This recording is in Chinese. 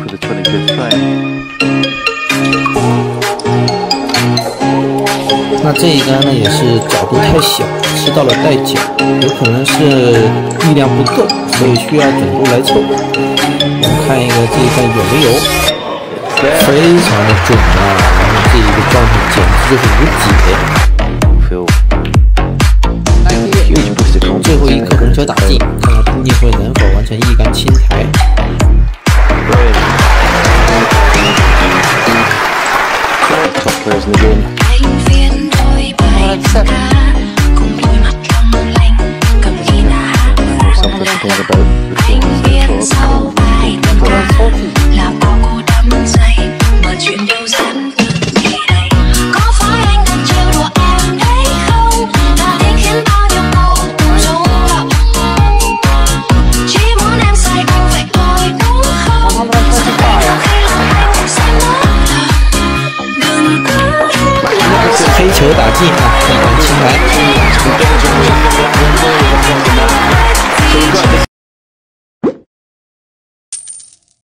for the 25th frame. 那这一杆呢也是角度太小，吃到了带角，有可能是力量不够，所以需要准度来凑。我们看一个这一杆有没有，非常的准啊！然后这一个状态简直就是无解。最后一.颗红球打进，players in the game. Or something to think about. Im lặng 黑球打进啊，一杆清台。